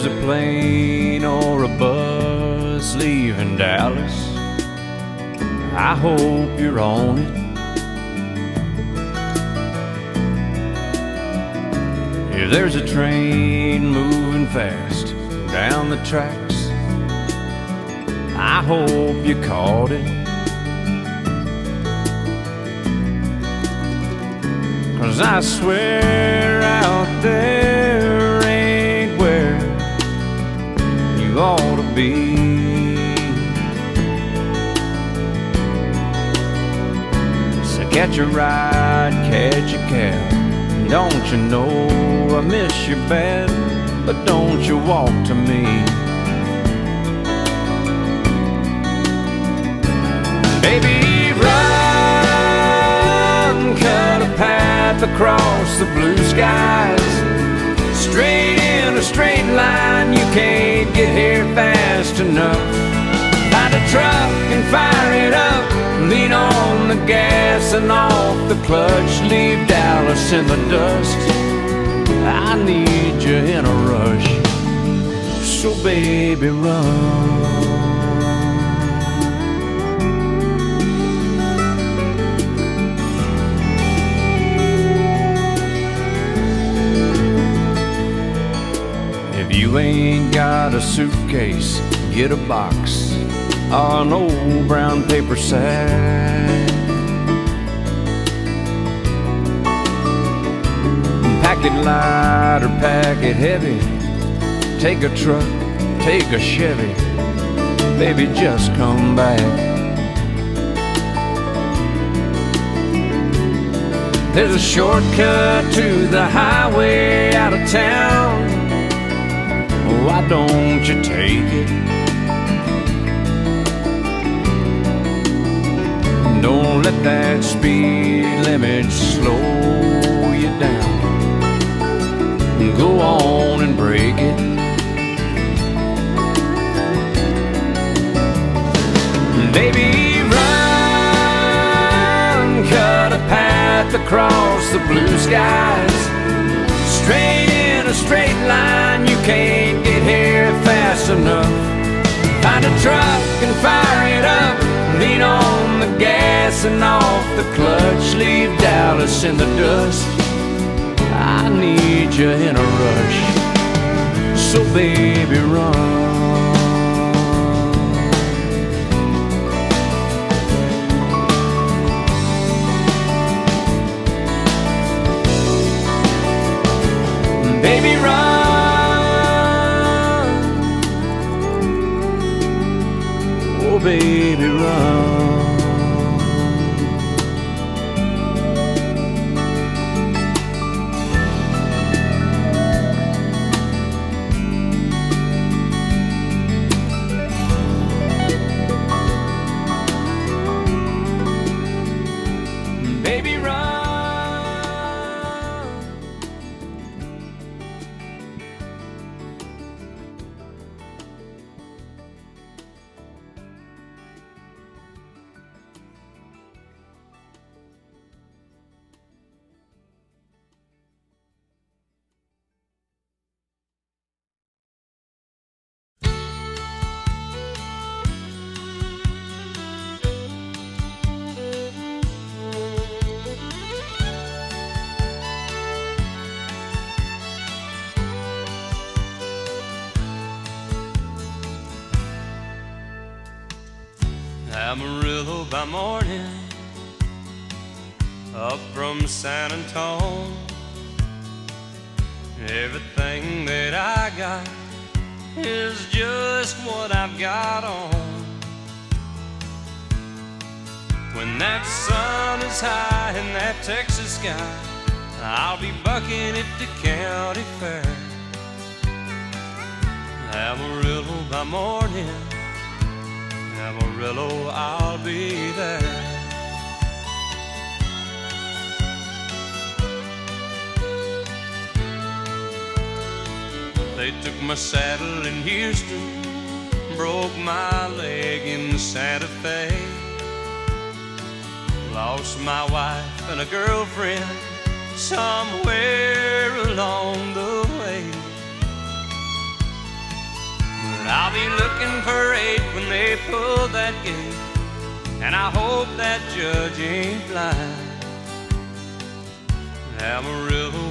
There's a plane or a bus leaving Dallas, I hope you're on it. If there's a train moving fast down the tracks, I hope you caught it. Cause I swear out there ought to be. So catch a ride, catch a cab. Don't you know I miss you bad? But don't you walk to me. Baby, run, cut a path across the blue skies. Straight in a straight line, you can't get here fast enough. Find a truck and fire it up. Lean on the gas and off the clutch. Leave Dallas in the dust. I need you in a rush. So, baby, run. You ain't got a suitcase, get a box or an old brown paper sack. Pack it light or pack it heavy. Take a truck, take a Chevy. Baby, just come back. There's a shortcut to the highway out of town. Why don't you take it? Don't let that speed limit slow you down. Go on and break it. Baby, run, cut a path across the blue skies. A straight line, you can't get here fast enough. Find a truck and fire it up. Lean on the gas and off the clutch. Leave Dallas in the dust. I need you in a rush. So, baby, run. Baby, run.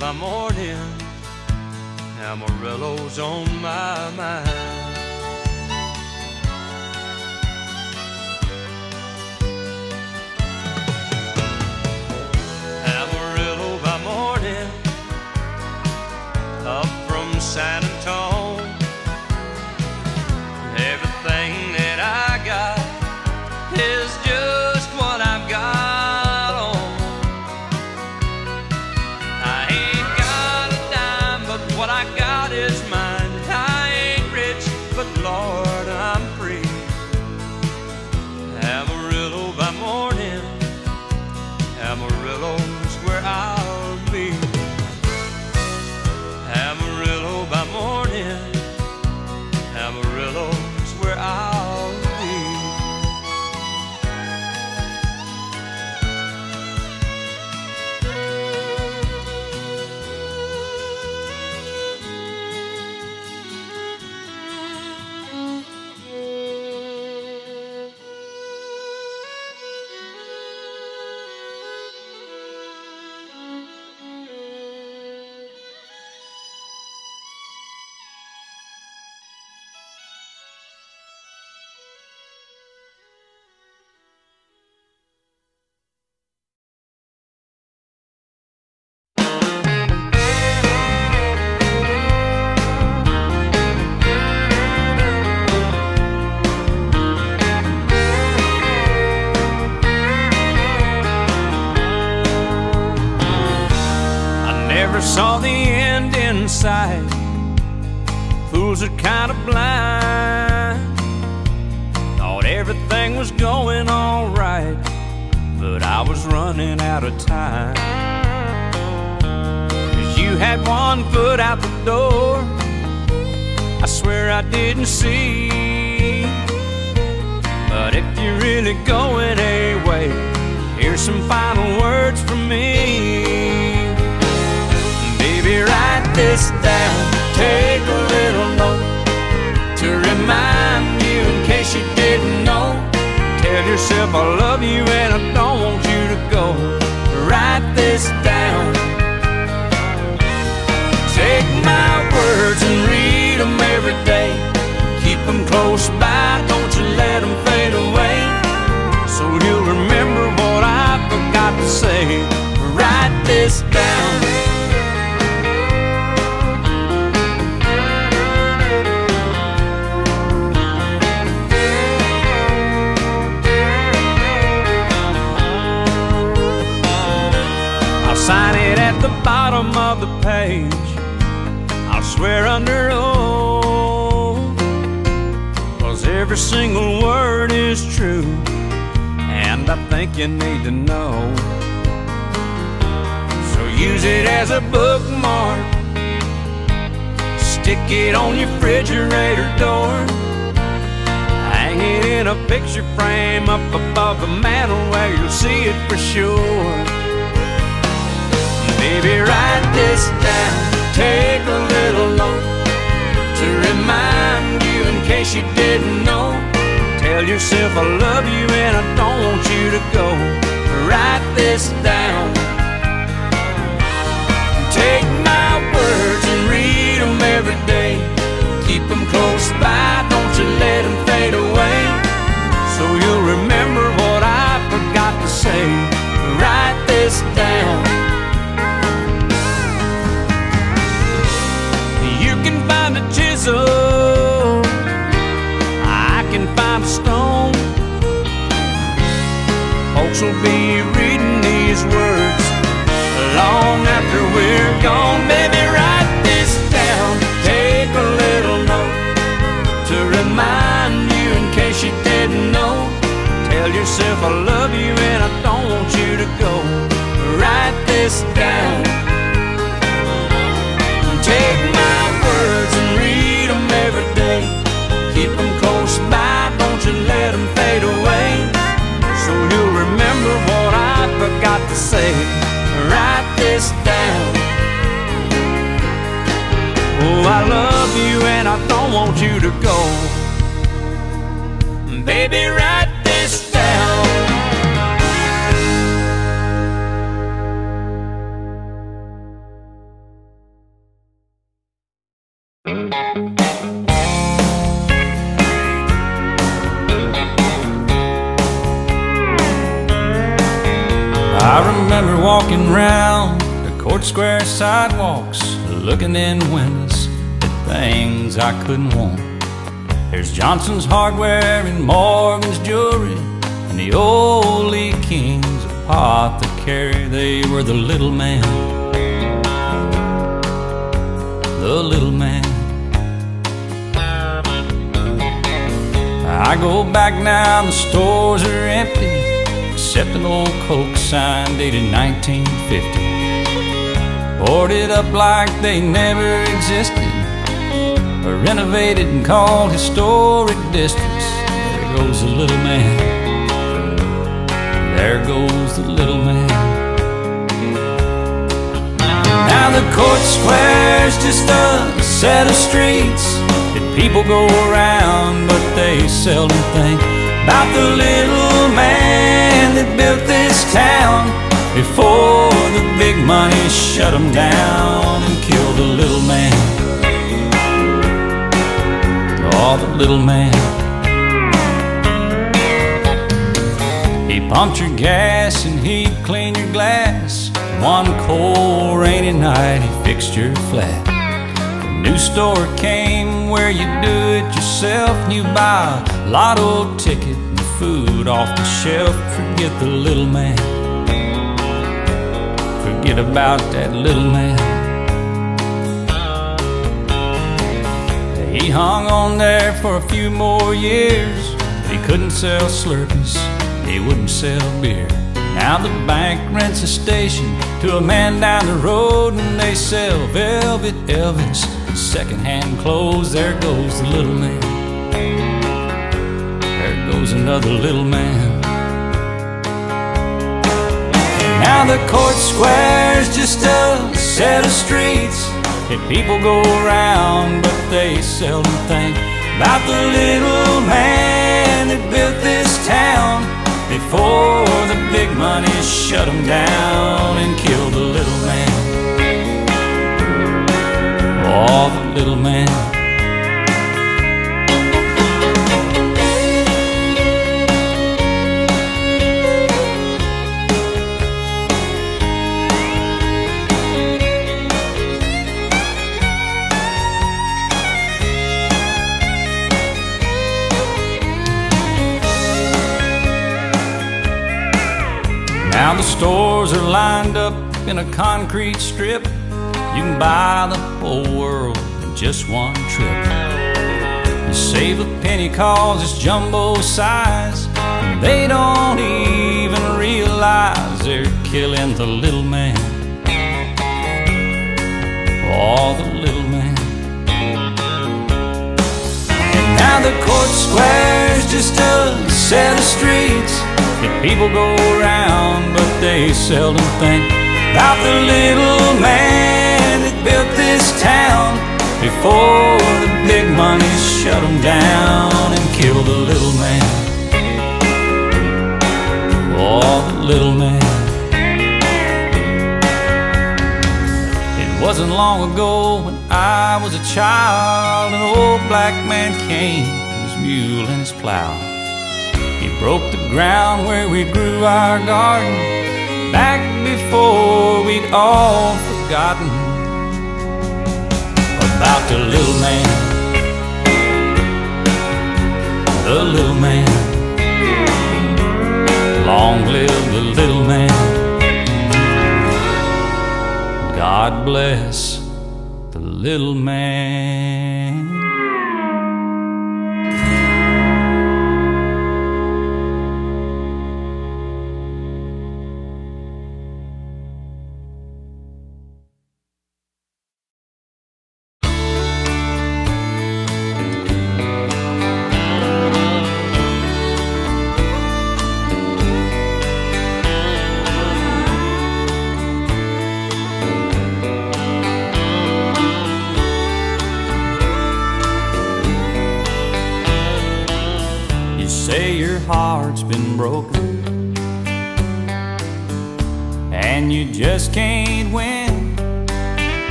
By morning, Amarillo's on my mind. Amarillo by morning, up from San picture frame up above the mantel where you'll see it for sure. Baby, write this down. Take a little note to remind you in case you didn't know. Tell yourself I love you and I don't want you to go. Write this down. Take my words and read them every day. Keep them close by, don't you let them fade away. So you'll remember what I forgot to say. Write this down. You can find a chisel, I can find a stone. Folks will be reading these words long after we're gone. Baby, yourself I love you and I don't want you to go. Write this down. Take my words and read them every day. Keep them close by, don't you let them fade away. So you'll remember what I forgot to say. Write this down. Oh, I love you and I don't want you to go. Baby, sidewalks, looking in windows at things I couldn't want. There's Johnson's hardware and Morgan's jewelry, and the old Lee King's apothecary. They were the little man, the little man. I go back now, the stores are empty except an old Coke sign dated 1950. Boarded up like they never existed, or renovated and called historic districts. There goes the little man. There goes the little man. Now the court square's just a set of streets that people go around, but they seldom think about the little man that built this town before the big money shut him down and killed the little man. Oh, the little man. He pumped your gas and he'd clean your glass. One cold rainy night, he fixed your flat. The new store came where you do it yourself you buy a lotto ticket and food off the shelf. Forget the little man. Forget about that little man. He hung on there for a few more years. He couldn't sell Slurpees, he wouldn't sell beer. Now the bank rents a station to a man down the road, and they sell Velvet Elvis, secondhand clothes. There goes the little man. There goes another little man. Now the court square's just a set of streets that people go around, but they seldom think about the little man that built this town before the big money shut him down and killed the little man. Oh, the little man. Now the stores are lined up in a concrete strip. You can buy the whole world in just one trip. You save a penny cause it's jumbo size. They don't even realize they're killing the little man. Oh, the little man. And now the court square's just a set of streets people go around, but they seldom think about the little man that built this town before the big money shut him down and killed the little man. Oh, the little man. It wasn't long ago when I was a child, an old black man came, with his mule and his plow. Broke the ground where we grew our garden back before we'd all forgotten about the little man. The little man. Long live the little man. God bless the little man.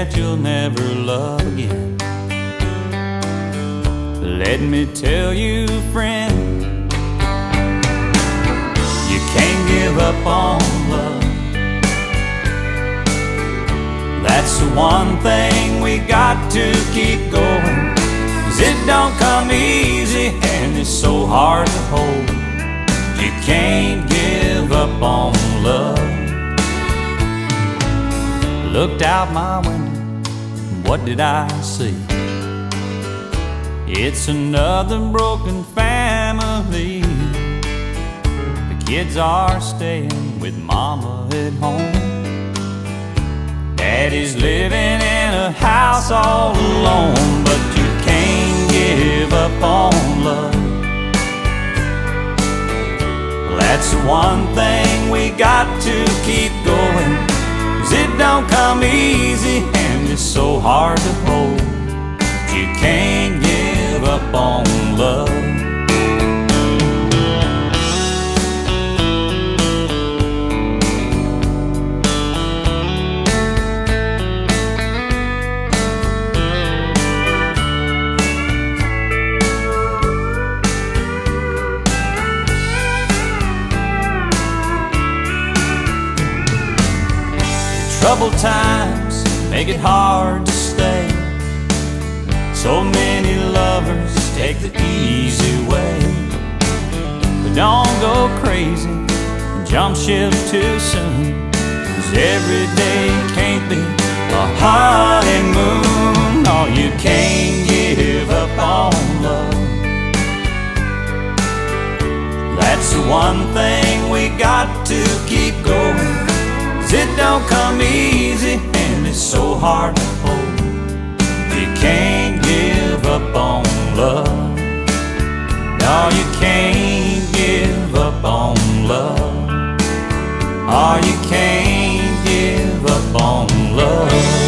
That you'll never love again. Let me tell you, friend, you can't give up on love. That's the one thing we got to keep going. Cause it don't come easy and it's so hard to hold. You can't give up on love. Looked out my window, what did I see? It's another broken family. The kids are staying with mama at home. Daddy's living in a house all alone, but you can't give up on love. That's one thing we got to keep going. Cause it don't come easy it's so hard to hold. You can't give up on love. Troubled times make it hard to stay. So many lovers take the easy way. But don't go crazy and jump ship too soon. Cause every day can't be a honeymoon. Or you can't give up on love. That's the one thing we got to keep going. Cause it don't come easy it's so hard to hold. You can't give up on love. No, you can't give up on love. Oh, you can't give up on love.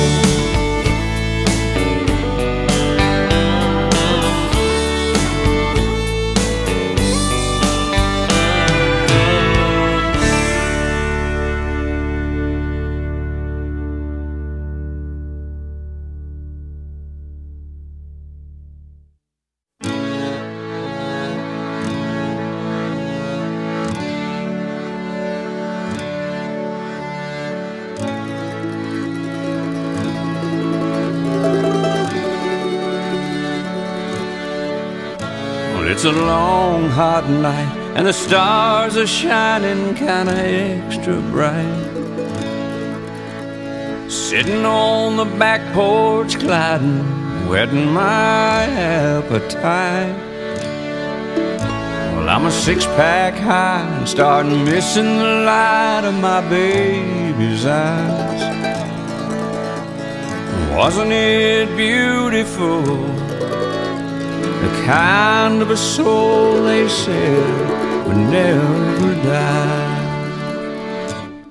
A long, hot night, and the stars are shining kinda extra bright. Sitting on the back porch, gliding, wetting my appetite. Well, I'm a six pack high and starting missing the light of my baby's eyes. Wasn't it beautiful? The kind of a soul they said would never die.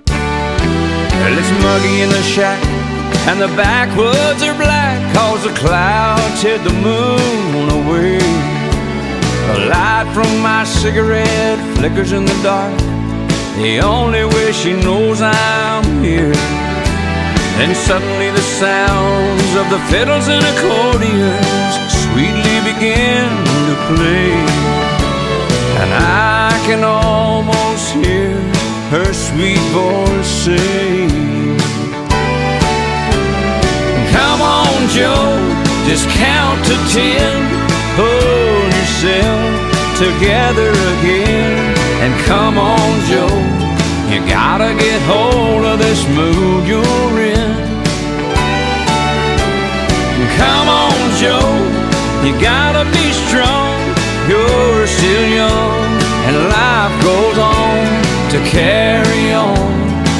Well, it's muggy in the shack, and the backwoods are black, cause the clouds hid the moon away. A light from my cigarette flickers in the dark, the only way she knows I'm here. Then suddenly the sounds of the fiddles and accordions sweetly begin to play. And I can almost hear her sweet voice say, Come on, Joe, just count to ten. Pull yourself together again. And come on, Joe, you gotta get hold of this mood you're in. You gotta be strong. You're still young, and life goes on to carry on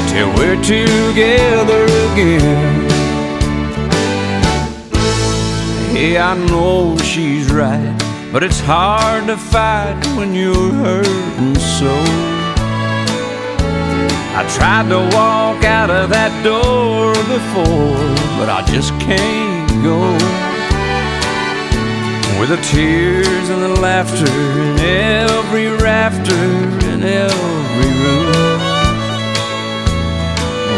till we're together again. Hey, I know she's right, but it's hard to fight when you're hurting so. I tried to walk out of that door before, but I just can't go. With the tears and the laughter in every rafter in every room.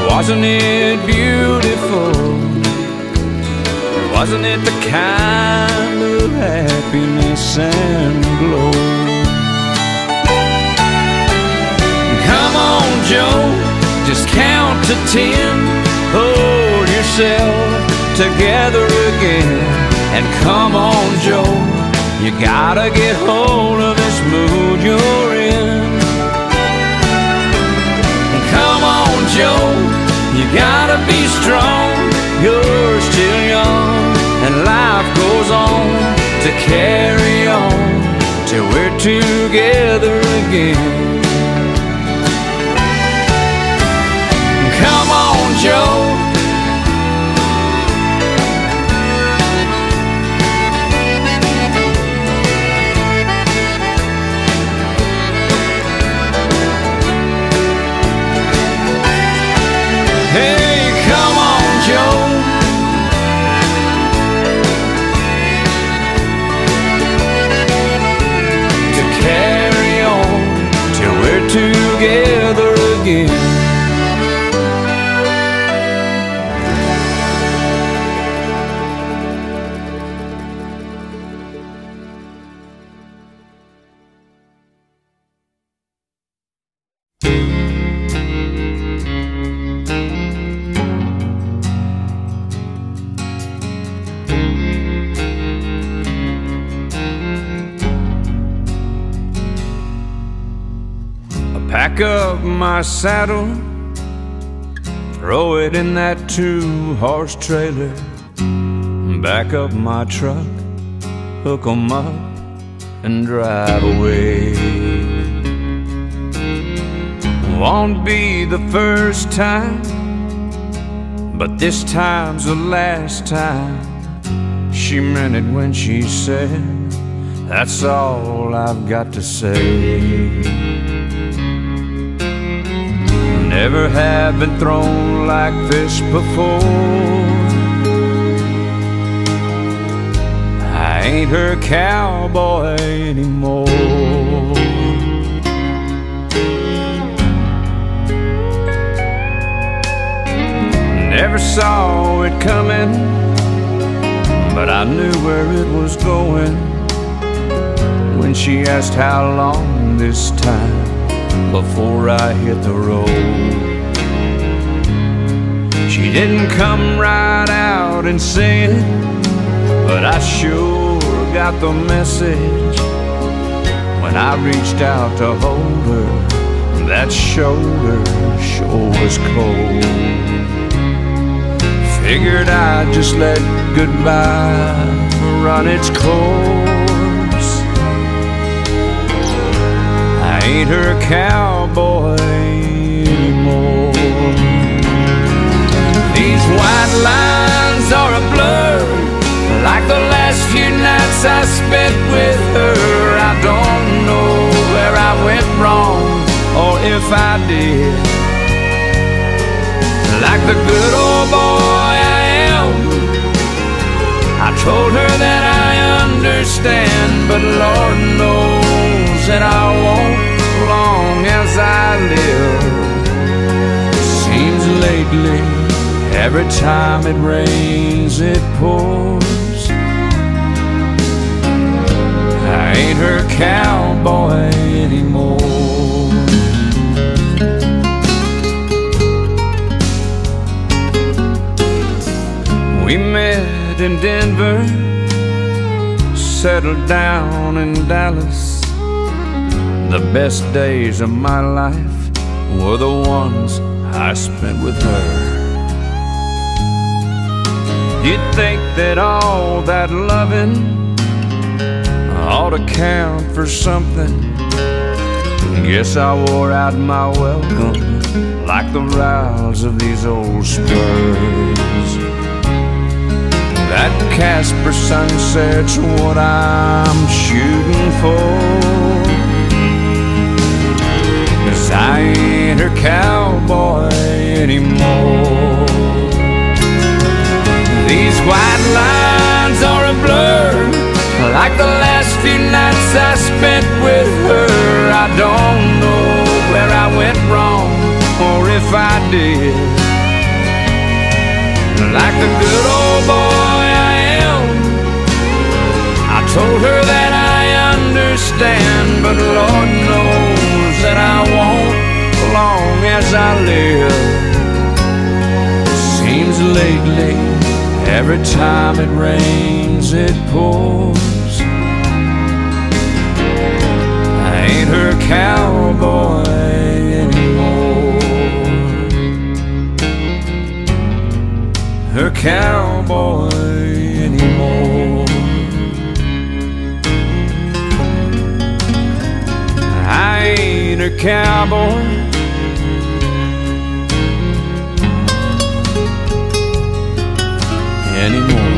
Wasn't it beautiful? Wasn't it the kind of happiness and glow? Come on, Joe, just count to ten. Hold yourself together again. And come on, Joe, you gotta get hold of this mood you're in. And come on, Joe, you gotta be strong. You're still young, and life goes on to carry on till we're together again. together again. Pack up my saddle, throw it in that two horse trailer, back up my truck, hook 'em up, and drive away. Won't be the first time, but this time's the last time. She meant it when she said, That's all I've got to say. Never have been thrown like this before. I ain't her cowboy anymore. Never saw it coming, but I knew where it was going when she asked how long this time before I hit the road. She didn't come right out and say it, but I sure got the message when I reached out to hold her. That shoulder sure was cold. Figured I'd just let goodbye run its course. Ain't her cowboy anymore. These white lines are a blur, like the last few nights I spent with her. I don't know where I went wrong, or if I did. Like the good old boy I am, I told her that I understand, but Lord knows that I won't long as I live. Seems lately, every time it rains, it pours. I ain't her cowboy anymore. We met in Denver, settled down in Dallas the best days of my life were the ones I spent with her. You'd think that all that loving ought to count for something. Guess I wore out my welcome like the rowels of these old spurs. That Casper sunset's what I'm shooting for. I ain't her cowboy anymore. These white lines are a blur, Like the last few nights I spent with her, I don't know where I went wrong or if I did. Like the good old boy I am, I told her that I understand, but Lord long as I live. Seems lately, every time it rains, it pours. I ain't her cowboy anymore. Her cowboy anymore. I ain't her cowboy. Anymore.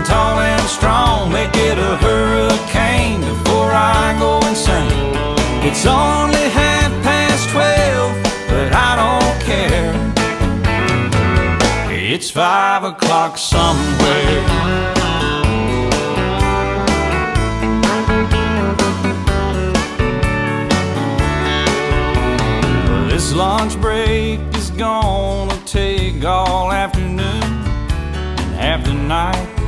Something tall and strong, make it a hurricane before I go insane. It's only half past twelve, but I don't care. It's five o'clock somewhere. This lunch break is gonna take all afternoon and half the night.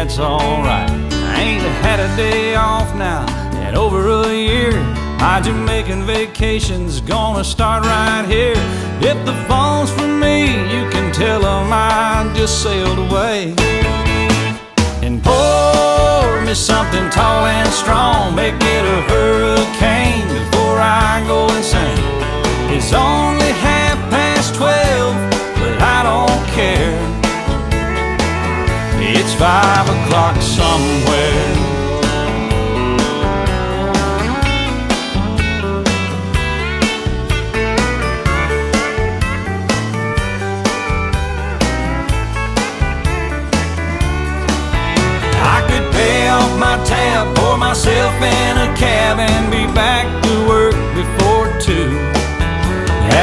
That's alright. I ain't had a day off now in over a year. My Jamaican vacation's gonna start right here. If the phone's for me, you can tell 'em I just sailed away and pour me something tall and strong. Make it a hurricane before I go insane. It's only five o'clock somewhere. I could pay off my tab, pour myself in a cab, and be back to work before two.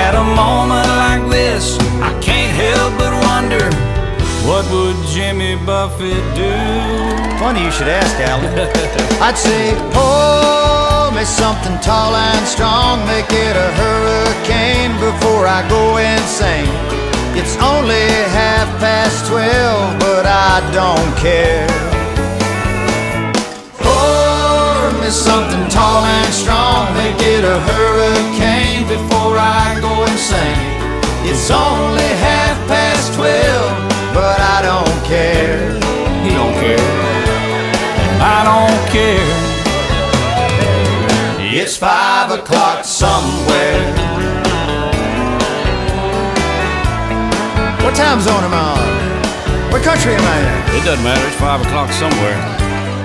At a moment like this, I can't help but what would Jimmy Buffett do? Funny you should ask, Alan. I'd say, pour me something tall and strong, make it a hurricane before I go insane. It's only half past twelve, but I don't care. Pour me something tall and strong, make it a hurricane before I go insane. It's only half past twelve, I don't care. He don't care. I don't care. It's five o'clock somewhere. What time zone am I on? What country am I in? It doesn't matter. It's five o'clock somewhere.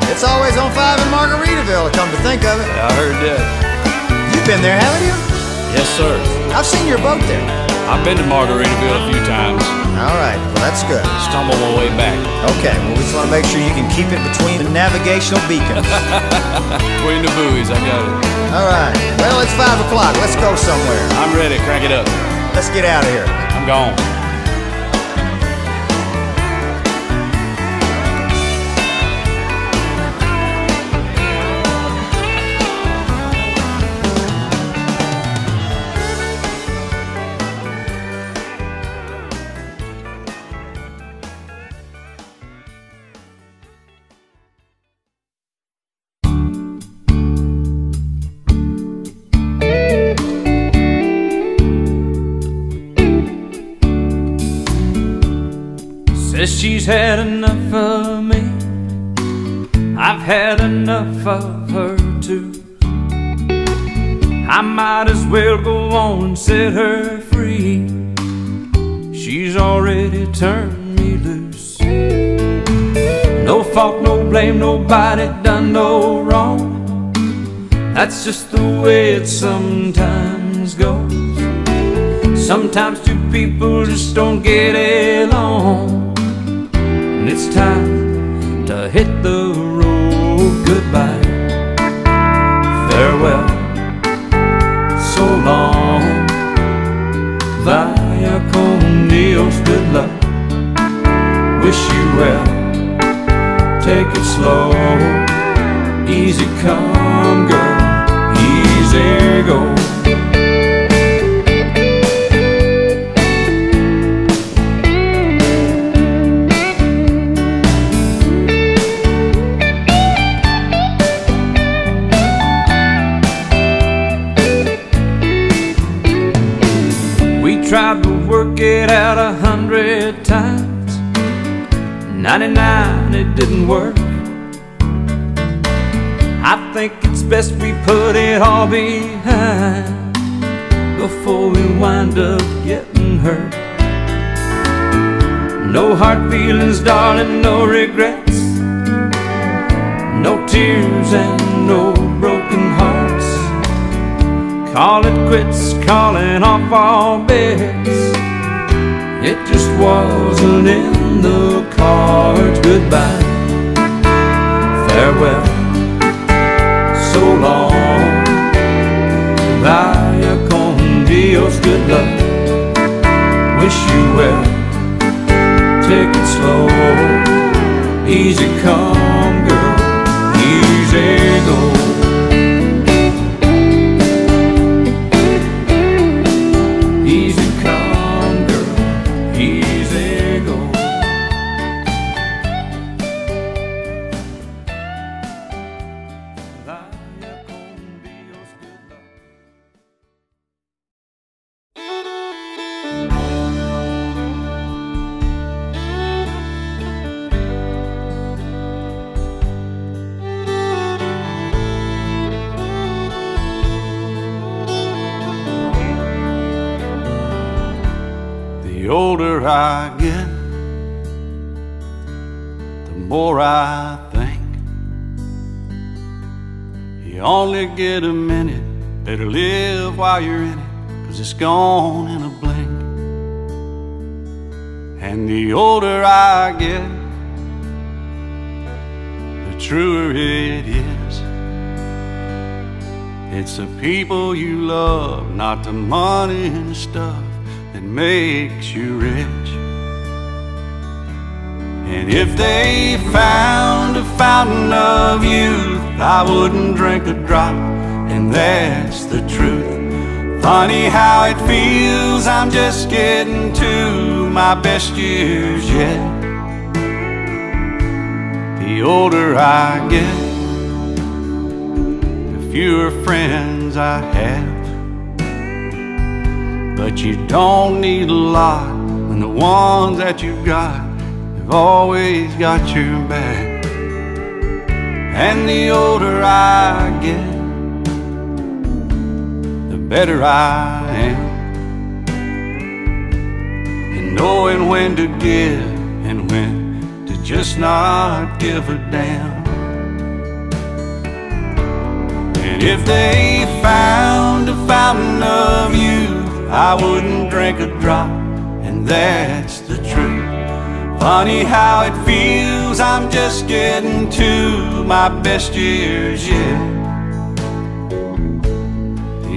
It's always on five in Margaritaville, come to think of it. I heard that. You've been there, haven't you? Yes, sir. I've seen your boat there. I've been to Margaritaville a few times. All right, well, that's good. Stumble my way back Okay, well, we just want to make sure you can keep it between the navigational beacons. between the buoys. I got it. All right, well, it's five o'clock. Let's go somewhere. I'm ready. Crank it up. Let's get out of here. I'm gone. Just the way it sometimes goes. Sometimes two people just don't get along. Wasn't in the cards. Goodbye, farewell, so long. Vaya con Dios, good luck. Wish you well. Take it slow, easy come, get a minute, better live while you're in it, cause it's gone in a blink. And the older I get, the truer it is. It's the people you love, not the money and the stuff that makes you rich. And if they found a fountain of youth, I wouldn't drink a drop, and that's the truth. Funny how it feels, I'm just getting to my best years yet. The older I get, the fewer friends I have. But you don't need a lot when the ones that you've got have always got your back. And the older I get, better I am. And knowing when to give and when to just not give a damn. And if they found a fountain of youth, I wouldn't drink a drop, and that's the truth. Funny how it feels, I'm just getting to my best years yet.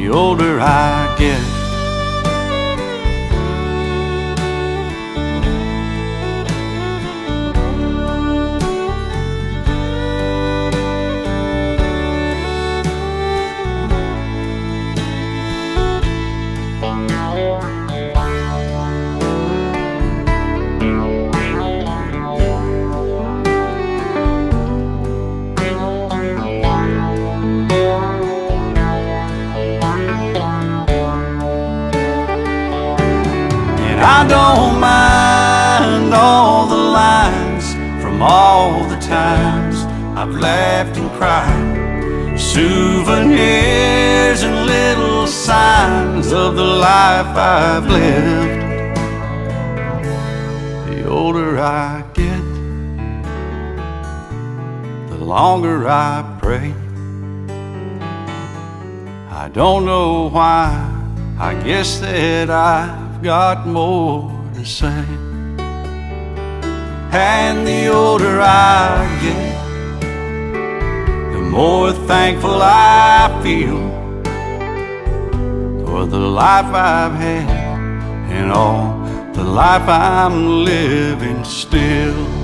The older I get. I don't mind all the lines from all the times I've laughed and cried. Souvenirs and little signs of the life I've lived. The older I get, the longer I pray. I don't know why, I guess that I got more to say. And the older I get, the more thankful I feel for the life I've had and all the life I'm living still.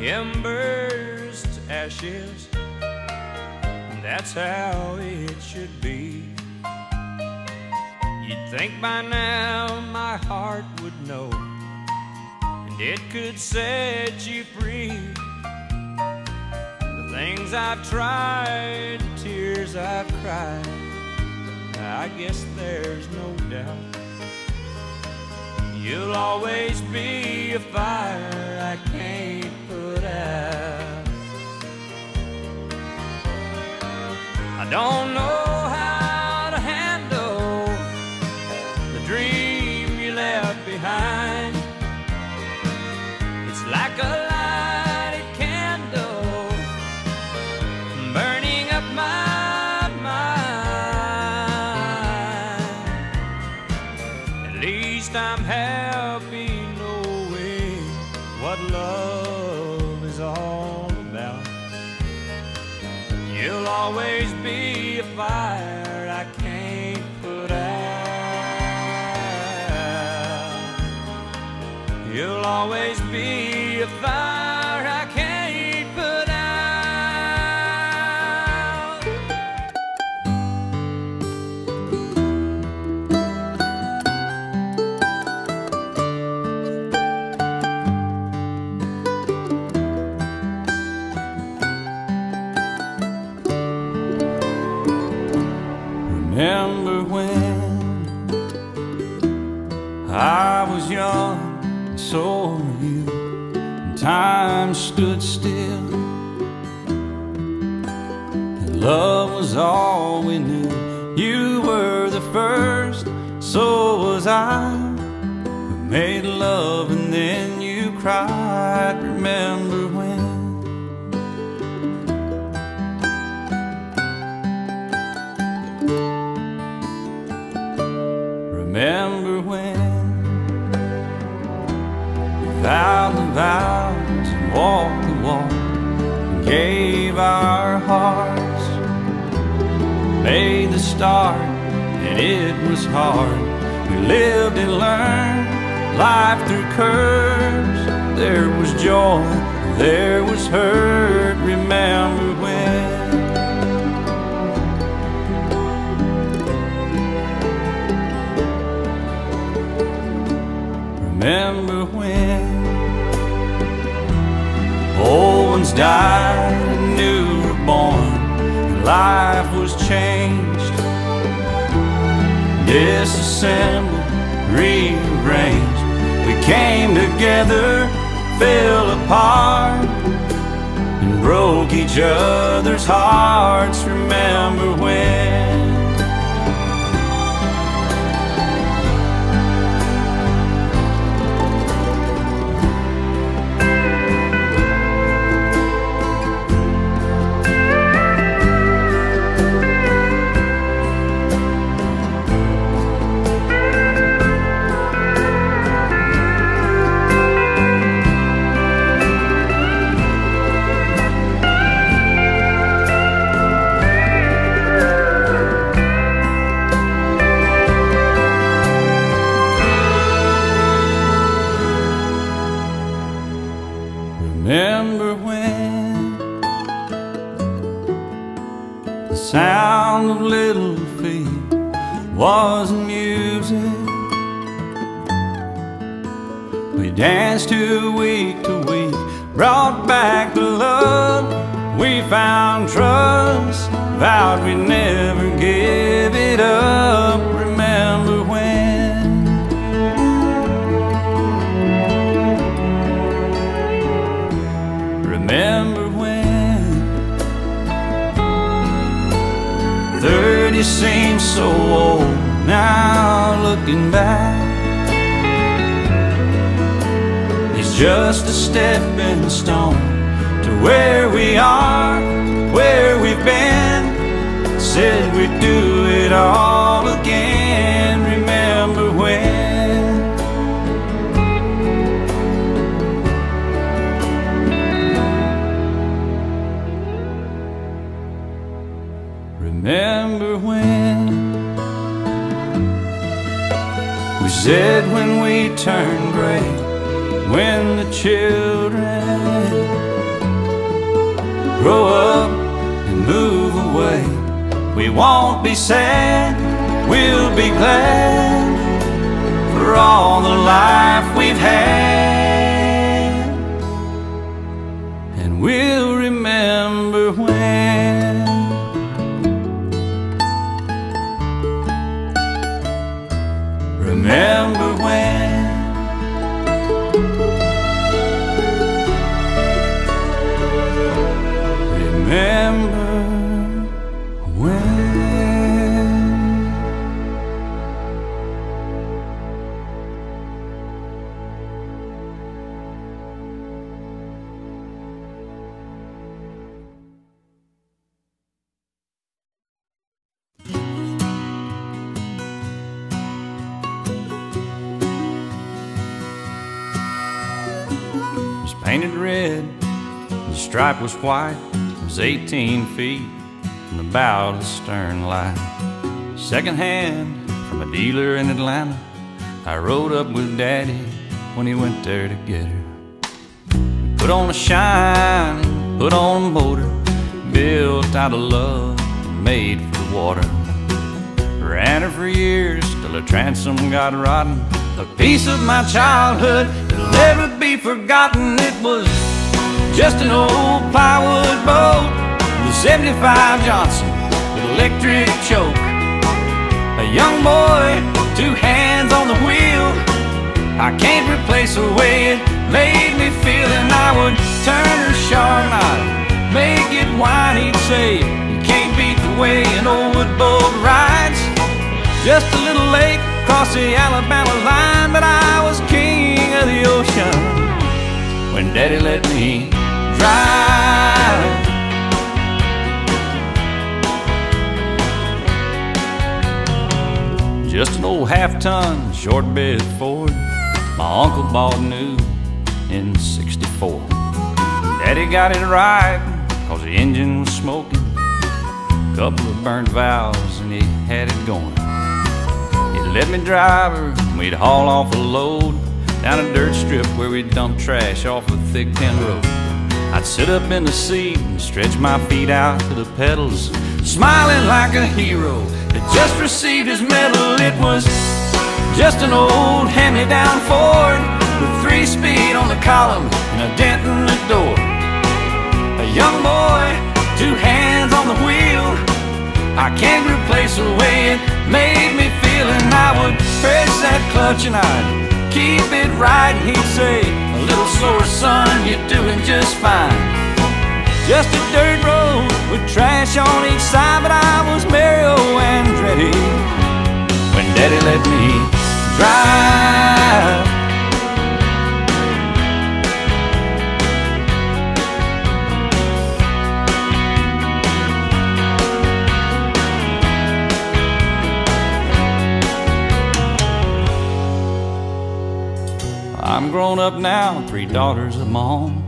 Embers to ashes, and that's how it should be. You'd think by now my heart would know, and it could set you free. The things I've tried, the tears I've cried, I guess there's no doubt. You'll always be a fire I can't. I don't know fire I can't put out. You'll always be a fire were you, and time stood still. And love was all we knew. You were the first, so was I. We made love and then you cried. Remember vow the vows and walk the walk gave our hearts. Made the start and it was hard. We lived and learned life through curves. There was joy there was hurt. Remember when? Remember when? Died and new were born, and life was changed, disassembled, rearranged. We came together, fell apart, and broke each other's hearts. Remember when? Danced to week to week, brought back the love. We found trust, vowed we'd never give it up. Remember when? Remember when 30 seems so old now looking back just a stepping stone to where we are, where we've been. Said we'd do it all again Remember when? Remember when? We said when we turn gray, when the children. Grow up and move away, we won't be sad, we'll be glad for all the life we've had, and we'll remember when. Remember when stripe was white. It was 18 feet from the bow to the stern line. Second hand from a dealer in Atlanta. I rode up with Daddy when he went there to get her. Put on a shine, put on a motor, built out of love, made for the water. Ran her for years till the transom got rotten. A piece of my childhood that'll never be forgotten. It was just an old plywood boat, the 75 Johnson with electric choke. A young boy, two hands on the wheel. I can't replace the way it made me feel, and I would turn her sharp I'd make it whine. He'd say, You can't beat the way an old wood boat rides. Just a little lake across the Alabama line, but I was king of the ocean when Daddy let me Just an old half-ton short bed Ford my uncle bought new in 64. Daddy got it right cause the engine was smoking couple of burnt valves, and he had it going. He let me drive her, we'd haul off a load down a dirt strip where we'd dump trash off a Thigpen road. I'd sit up in the seat and stretch my feet out to the pedals, smiling like a hero that just received his medal. It was just an old hand-me-down Ford with three speed on the column and a dent in the door. A young boy, two hands on the wheel. I can't replace the way it made me feel, and I would press that clutch and I'd keep it right. He'd say, A little slower, son, you're doing just fine. Just a dirt road with trash on each side, but I was Mario Andretti when Daddy let me drive. Up now, three daughters of own.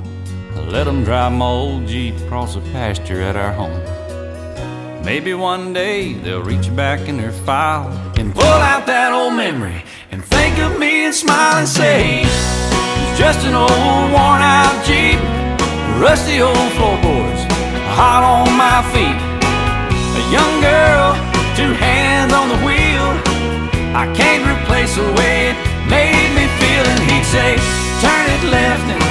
I let them drive my old Jeep across the pasture at our home. Maybe one day they'll reach back in their file and pull out that old memory and think of me and smile and say, It's just an old worn out Jeep, rusty old floorboards, hot on my feet. A young girl, two hands on the wheel. I can't replace the way it made me feel. And he'd say, Turn it left and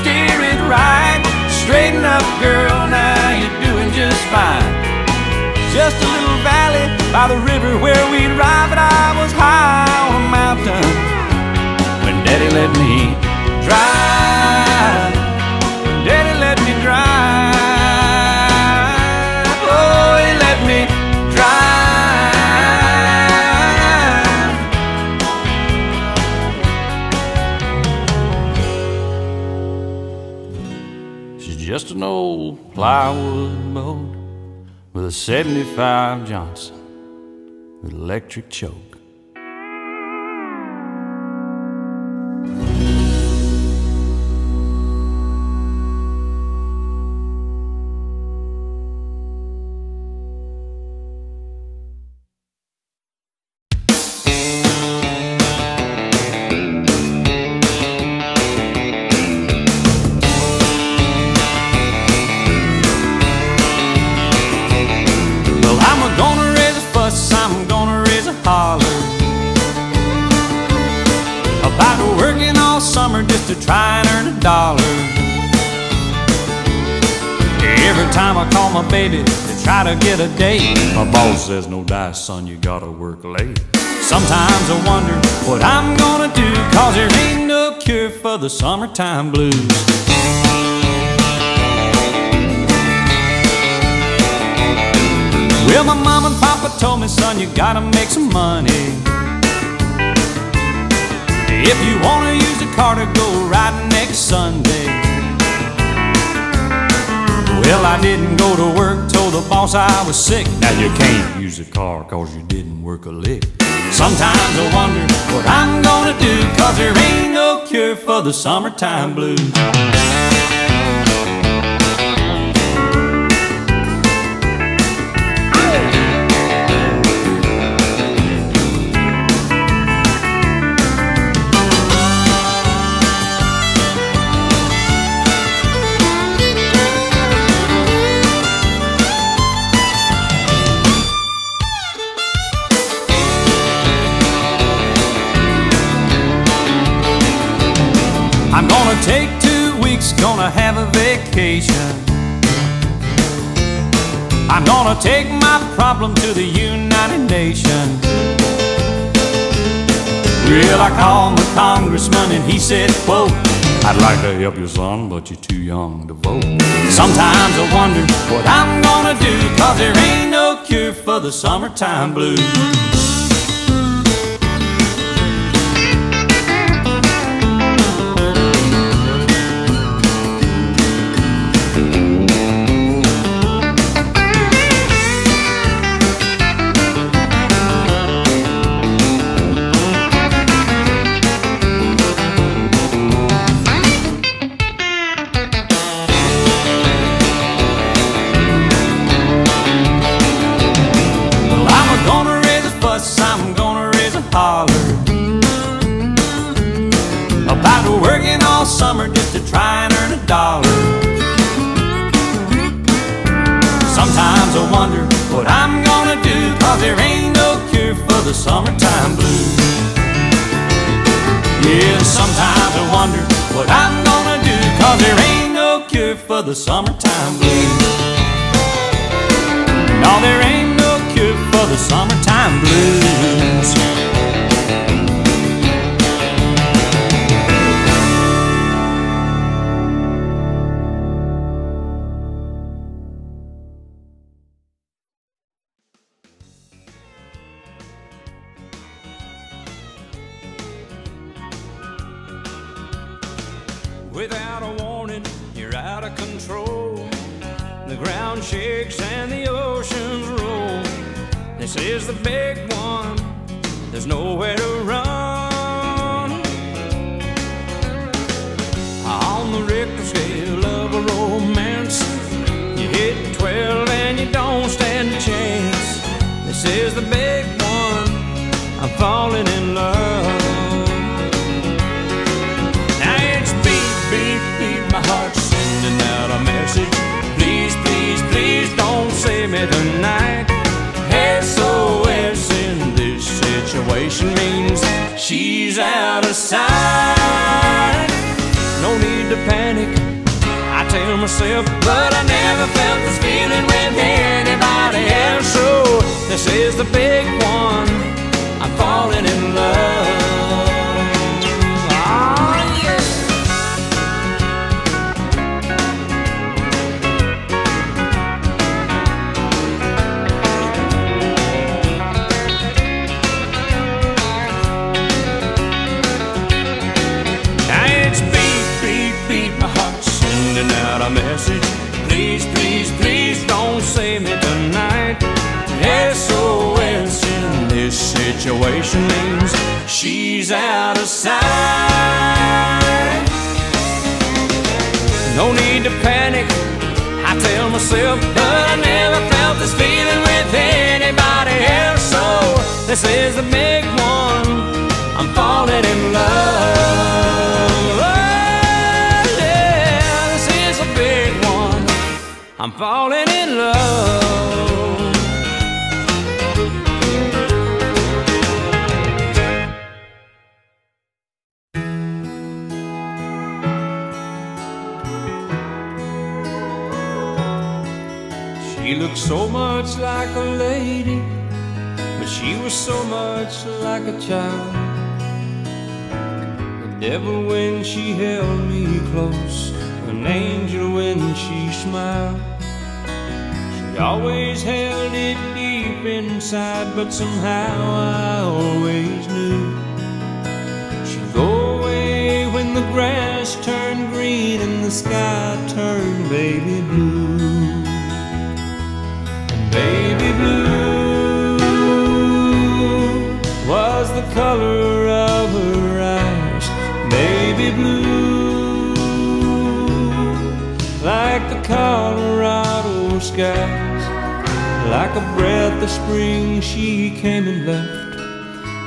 steer it right. Straighten up, girl, now you're doing just fine. Just a little valley by the river where we'd ride, but I was high on a mountain when Daddy let me drive. An old plywood boat with a 75 Johnson with electric choke. Says, No dice, son, you gotta work late. Sometimes I wonder what I'm gonna do, cause there ain't no cure for the summertime blues. Well, my mom and papa told me, son, you gotta make some money. If you wanna use a car to go riding next Sunday. Well, I didn't go to work, told the boss I was sick. Now you can't use the car cause you didn't work a lick. Sometimes I wonder what I'm gonna do, cause there ain't no cure for the summertime blues. Gonna have a vacation. I'm gonna take my problem to the United Nations. Well, I called my congressman and he said, quote, I'd like to help you, son, but you're too young to vote. Sometimes I wonder what I'm gonna do, cause there ain't no cure for the summertime blues. She's out of sight. No need to panic, I tell myself, but I never felt this feeling with anybody else. So this is the big one, I'm falling in love. Please, please, please don't save me tonight. SOS in this situation means she's out of sight. No need to panic, I tell myself, but I never felt this feeling with anybody else. So this is the big one, I'm falling in love. She looked so much like a lady, but she was so much like a child. The devil when she held me close, an angel when she smiled. Always held it deep inside, but somehow I always knew she'd go away when the grass turned green and the sky turned baby blue. And baby blue was the color of her eyes. Baby blue, like the Colorado skies. Like a breath of spring, she came and left,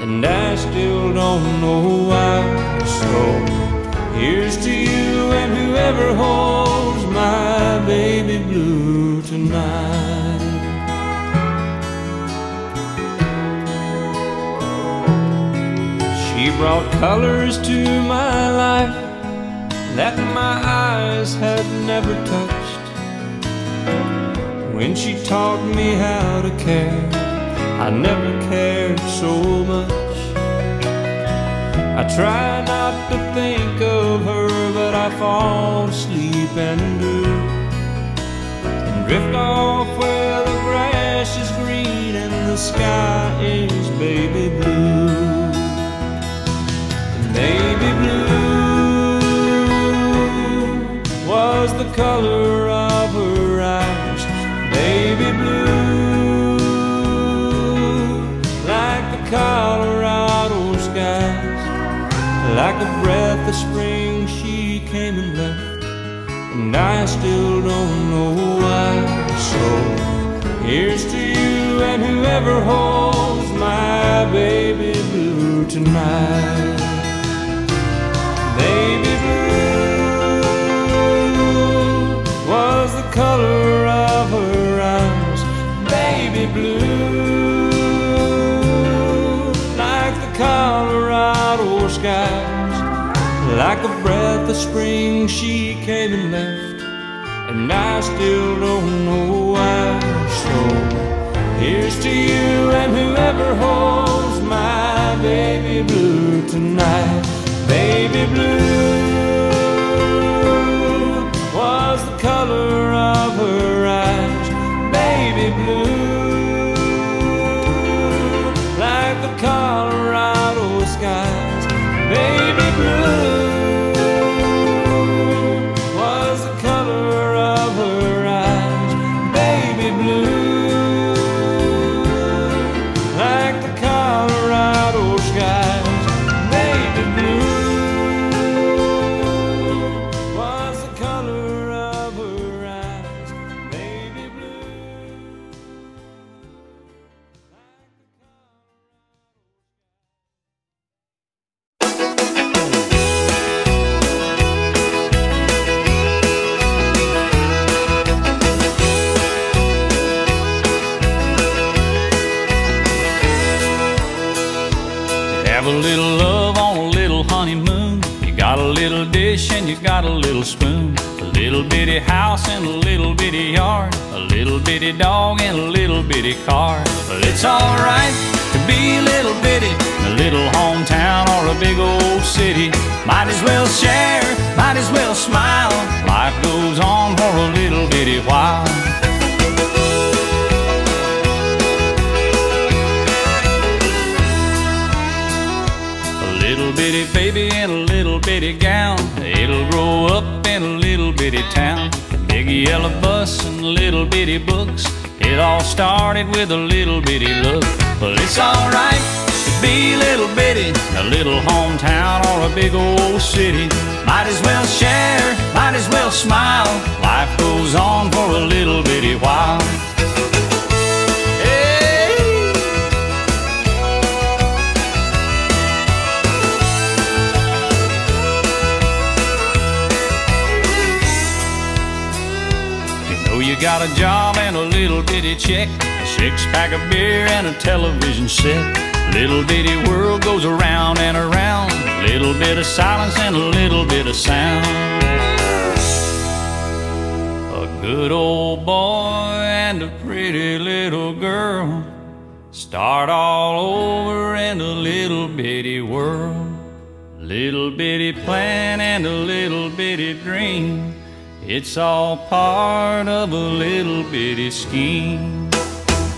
and I still don't know why. So here's to you and whoever holds my baby blue tonight. She brought colors to my life that my eyes had never touched. When she taught me how to care, I never cared so much. I try not to think of her, but I fall asleep and do. And drift off where the grass is green and the sky is baby blue. Baby blue was the color Like a breath of spring, she came and left, and I still don't know why. So here's to you and whoever holds my baby blue tonight. Baby blue was the color of her eyes. Baby blue, like the skies, like a breath of spring. She came and left, and I still don't know why. So here's to you and whoever holds my baby blue tonight. Baby blue was the color yard. A little bitty dog and a little bitty car. But it's alright to be a little bitty in a little hometown or a big old city. Might as well share, might as well smile. Life goes on for a little bitty while. A little bitty baby in a little bitty gown. It'll grow up in a little bitty town. Yellow bus and little bitty books. It all started with a little bitty look. But it's alright to be a little bitty a little hometown or a big old city. Might as well share, might as well smile. Life goes on for a little bitty while. Got a job and a little bitty check, a six pack of beer and a television set. Little bitty world goes around and around, little bit of silence and a little bit of sound. A good old boy and a pretty little girl start all over in a little bitty world. Little bitty plan and a little bitty dream. It's all part of a little bitty scheme.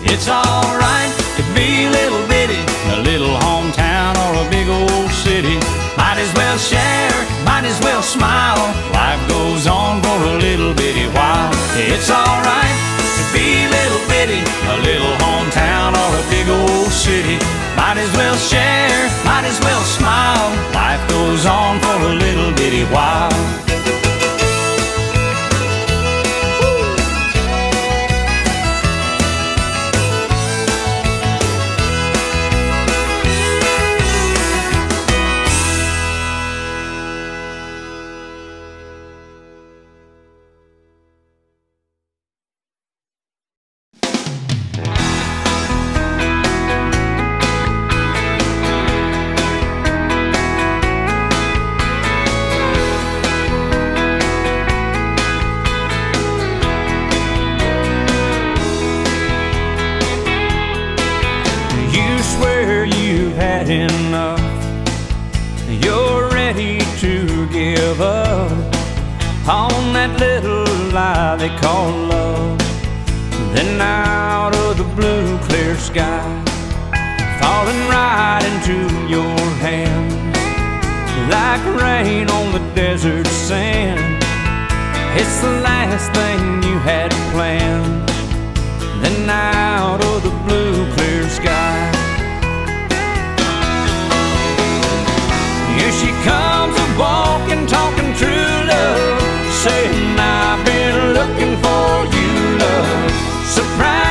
It's alright to be a little bitty a little hometown or a big old city. Might as well share, might as well smile. Life goes on for a little bitty while. It's alright to be a little bitty a little hometown or a big old city. Might as well share, might as well smile. Life goes on for a little bitty while. Rain on the desert sand. It's the last thing you had planned. Then out of the blue, clear sky. Here she comes a walking, talking true love, saying I've been looking for you, love. Surprise,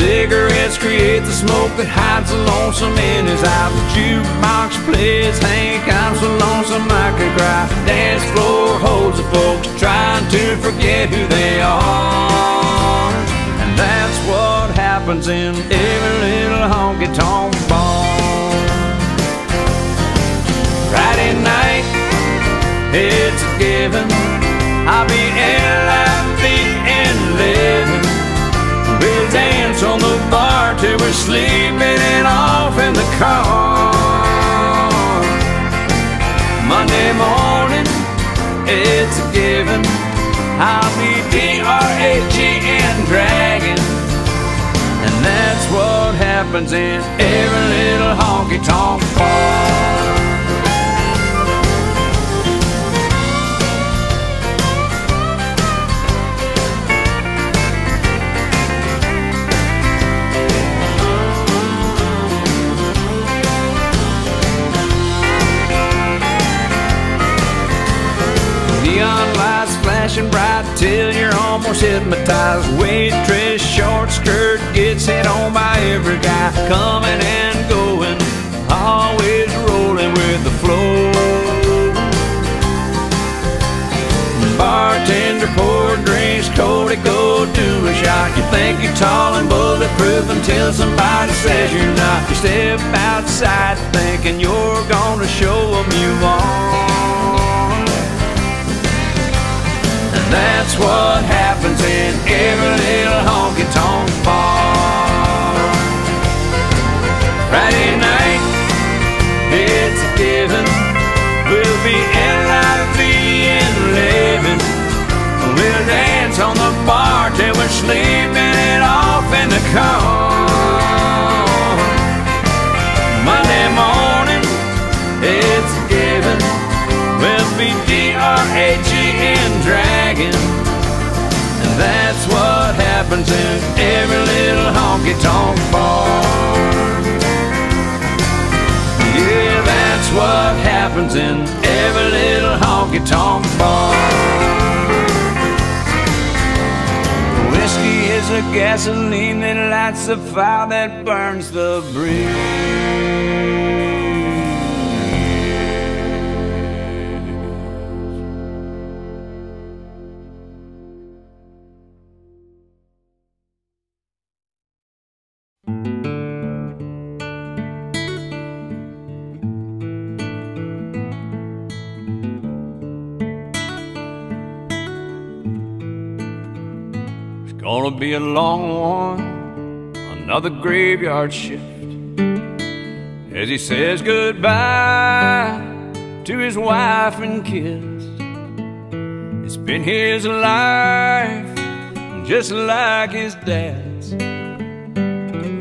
cigarettes create the smoke that hides the lonesome in his eyes. The jukebox plays Hank, I'm so lonesome I could cry. Dance floor holds the folks trying to forget who they are. And that's what happens in every little honky tonk bar. Friday night, it's a given. I'll be L.I.V. till we're sleeping it off in the car. Monday morning, it's a given. I'll be D-R-A-G-N dragon. And that's what happens in every little honky tonk bar. Flashing bright till you're almost hypnotized. Waitress, short skirt gets hit on by every guy. Coming and going, always rolling with the flow. Bartender pour drinks, Cody, go do a shot. You think you're tall and bulletproof until somebody says you're not. You step outside thinking you're gonna show them you are. That's what happens in every little honky tonk bar. Friday night, it's a given. We'll be L.I.V. and living. We'll dance on the bar till we're sleeping it off in the car. Be D-R-A-G-N dragon. And that's what happens in every little honky tonk bar. Yeah, that's what happens in every little honky tonk bar. Whiskey is a gasoline that lights the fire that burns the bridge. Gonna be a long one, another graveyard shift. As he says goodbye to his wife and kids. It's been his life, just like his dad's.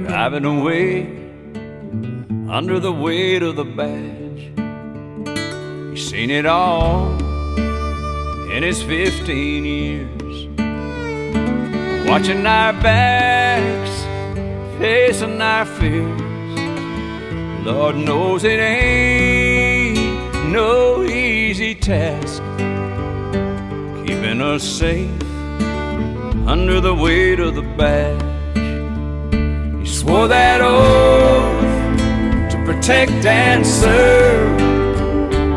Driving away under the weight of the badge. He's seen it all in his 15 years. Watching our backs, facing our fears. Lord knows it ain't no easy task keeping us safe under the weight of the badge. He swore that oath to protect and serve,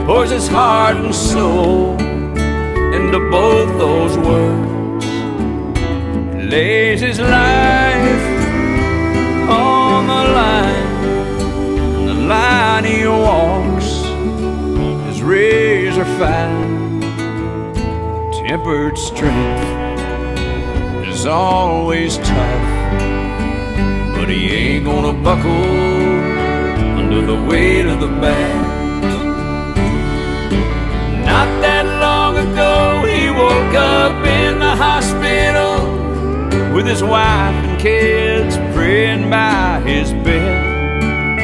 pours his heart and soul into both those words. Lays his life on the line, and the line he walks is razor fine. Tempered strength is always tough, but he ain't gonna buckle under the weight of the badge. Not that long ago, he woke up in the hospital with his wife and kids praying by his bed.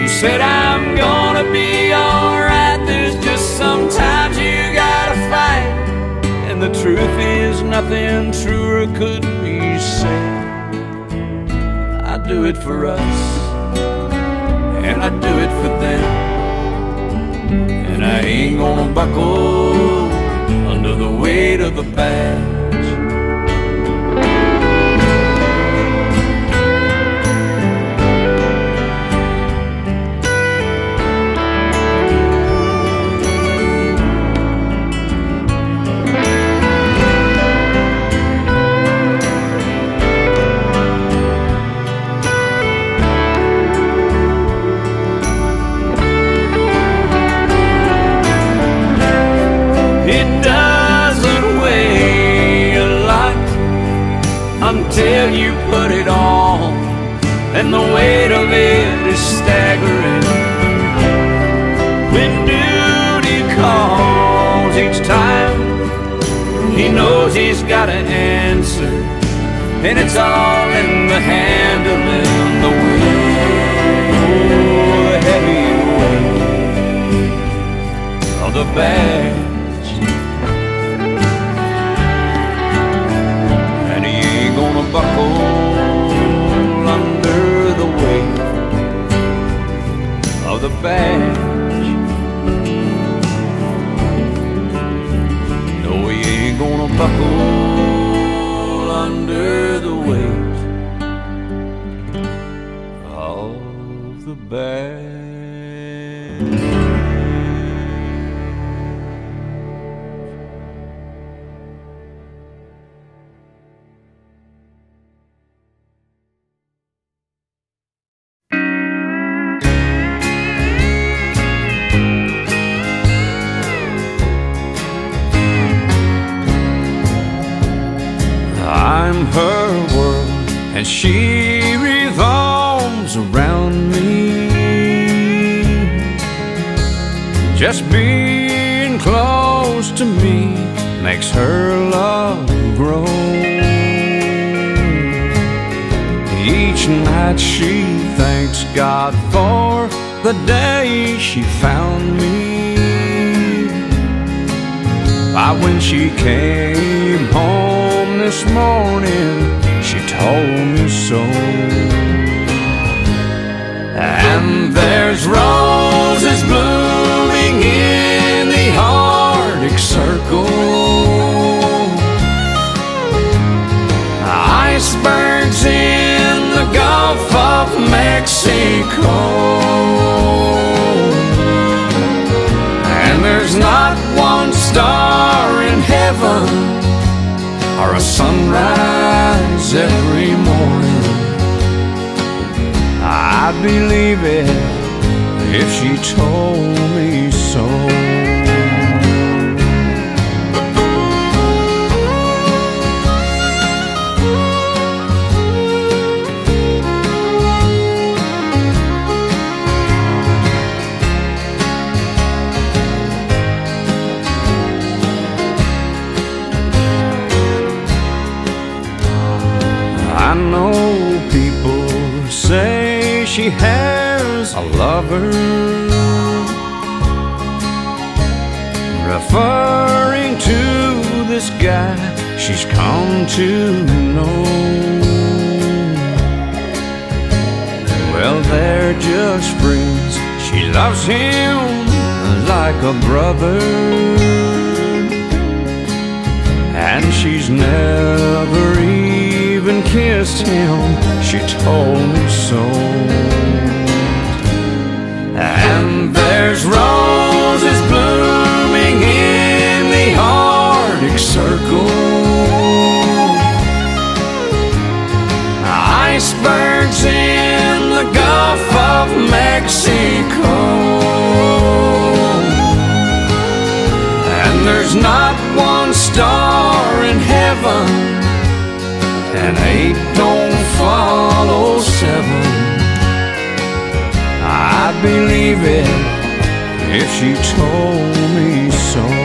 He said, I'm gonna be alright. There's just sometimes you gotta fight. And the truth is, nothing truer could be said. I do it for us, and I do it for them. And I ain't gonna buckle under the weight of the badge. Until you put it on, and the weight of it is staggering. When duty calls each time, he knows he's got an answer, and it's all in the handling the weight, oh, the heavy weight of the badge. Of. No, he ain't gonna buckle under she found me. Why, when she came home this morning, she told me so. And there's roses blooming in the Arctic Circle, icebergs in the Gulf of Mexico. Or a sunrise every morning. I'd believe it if she told me so. She has a lover. Referring to this guy she's come to know. Well, they're just friends. She loves him like a brother. And she's never even kissed him. She told me so. And there's roses blooming in the Arctic Circle. Icebergs in the Gulf of Mexico. And there's not one star in heaven, and eight don't seven. I'd believe it if she told me so.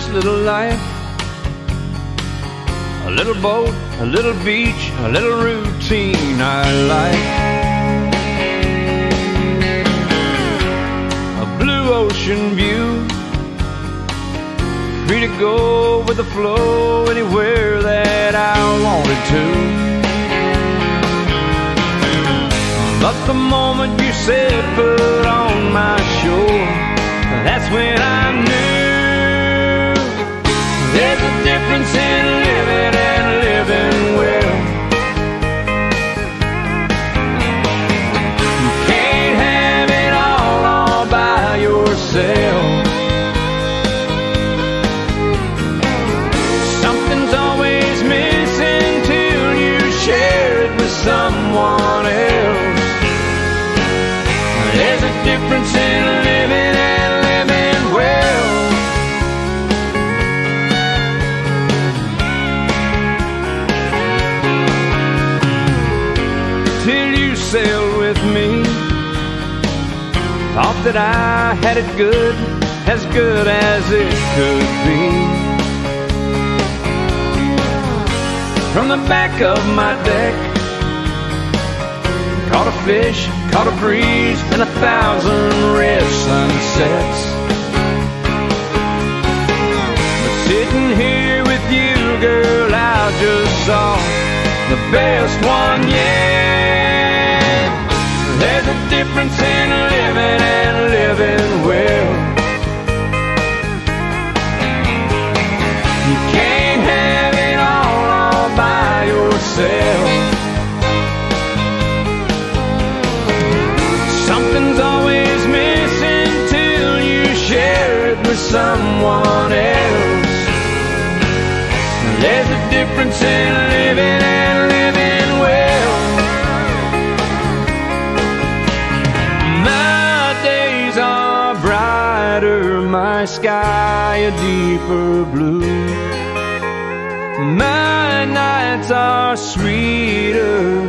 nice little life. A little boat, a little beach, a little routine I like. A blue ocean view, free to go with the flow anywhere that I wanted to. But the moment you set foot on my shore, that's when I knew. There's a difference in living and living well. You can't have it all all by yourself. that I had it good, as good as it could be. From the back of my deck, caught a fish, caught a breeze, and a thousand red sunsets. But sitting here with you, girl, I just saw the best one yet. There's a difference in living and living well. You can't have it all, all by yourself. Something's always missing till you share it with someone else. There's a difference in deeper blue. My nights are sweeter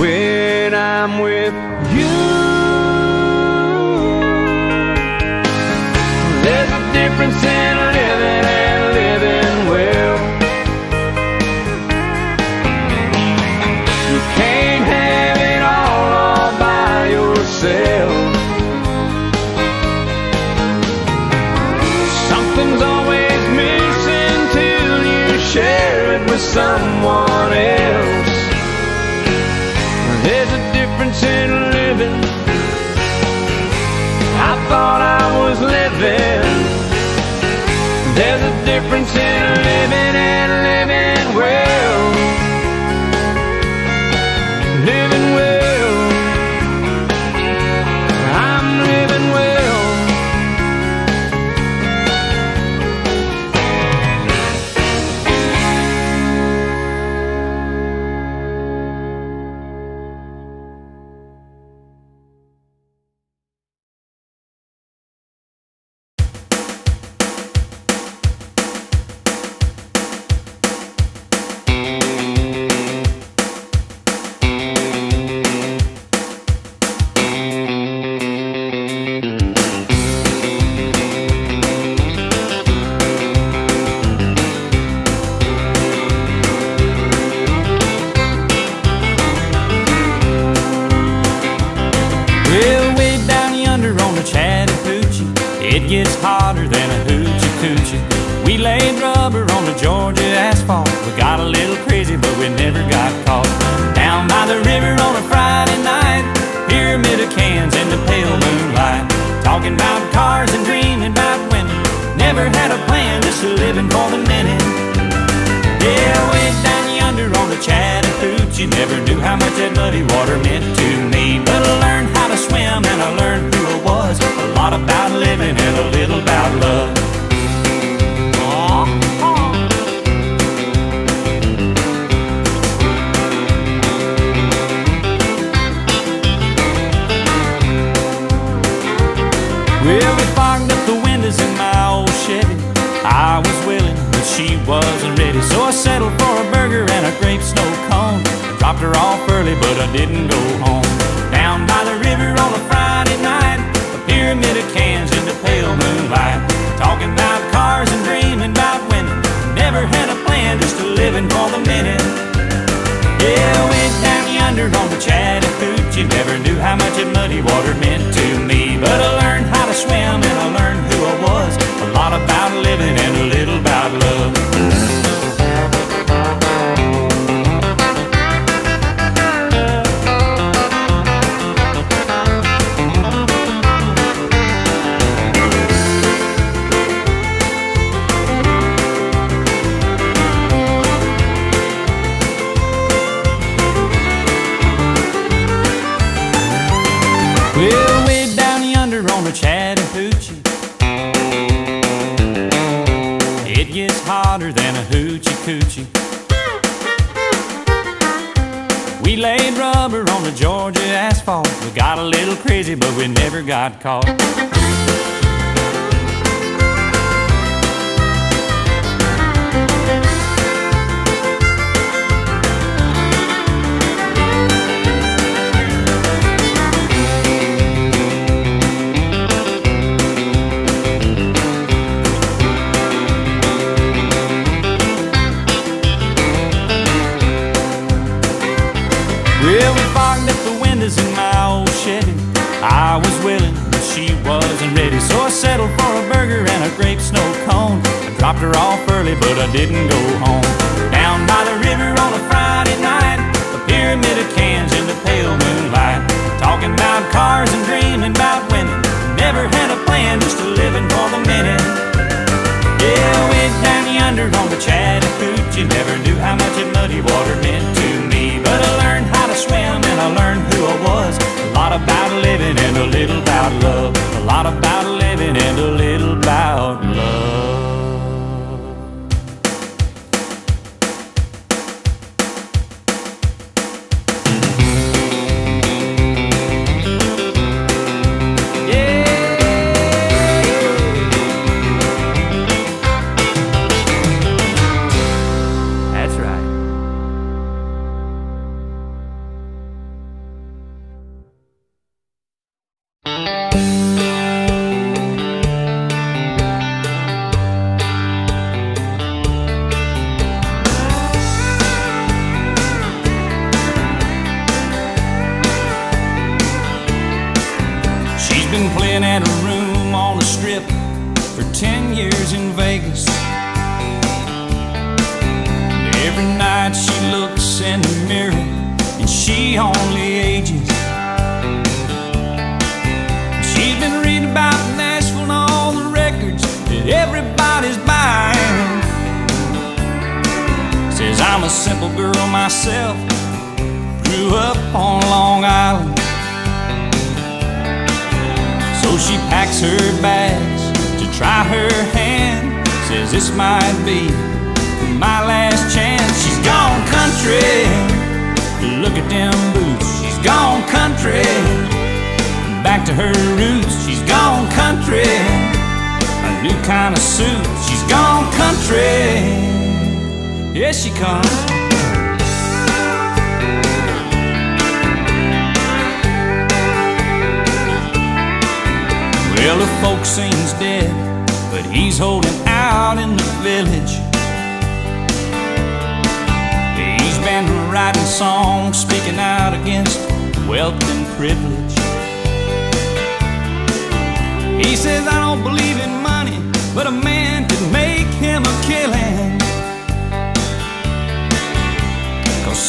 when I'm with Springton grape snow cone. I dropped her off early, but I didn't go home. Down by the river on a Friday night, a pyramid of cans in the pale moonlight. Talking about cars and dreaming about women. Never had a plan, just a living for the minute. Yeah, way down yonder on the Chattahoochee Never knew how much that muddy water meant to me But I learned how to swim and I learned who I was lot about living and a little about love. A lot about living and a little about love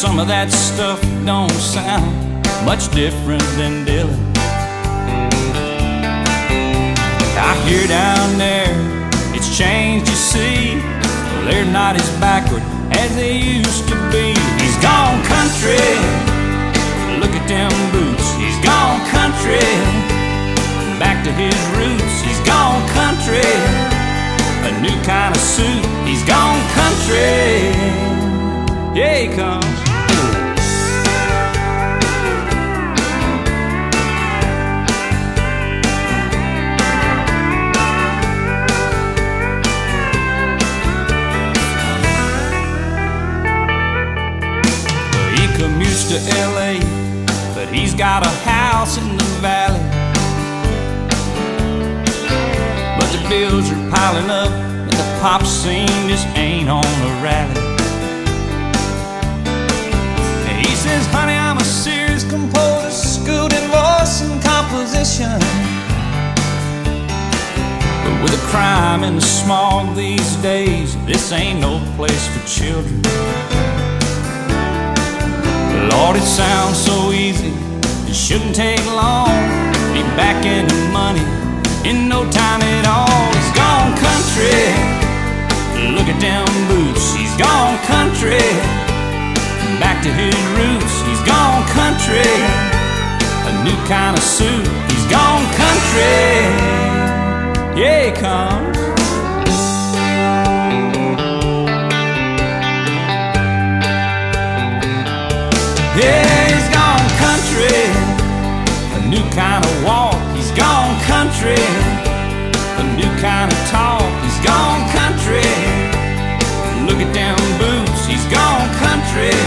some of that stuff don't sound much different than Dylan. I hear down there it's changed, you see. Well, they're not as backward as they used to be. He's gone country. Look at them boots. He's gone country. Back to his roots. He's gone country. A new kind of suit. He's gone country. Yeah, he comes. To LA, but he's got a house in the valley. But the bills are piling up, and the pop scene just ain't on the rally. And he says, honey, I'm a serious composer, schooled in voice and composition. But with the crime and the smog these days, this ain't no place for children. Lord, it sounds so easy. It shouldn't take long. Be back in the money in no time at all. He's gone country. Look at them boots. He's gone country. Back to his roots. He's gone country. A new kind of suit. He's gone country. Yeah, he come kind of walk, he's gone country. A new kind of talk, he's gone country. Look at them boots, he's gone country.